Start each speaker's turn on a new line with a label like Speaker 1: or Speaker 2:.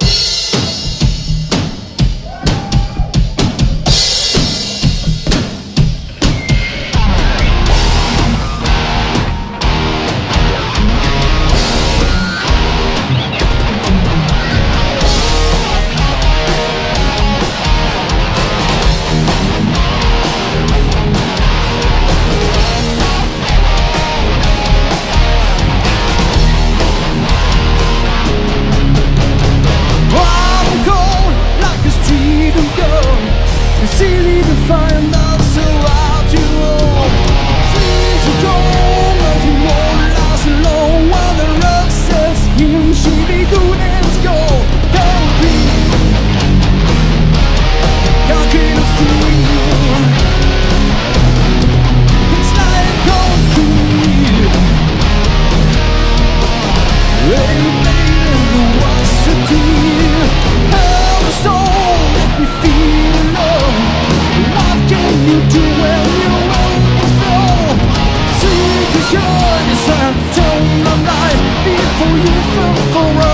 Speaker 1: Bye. for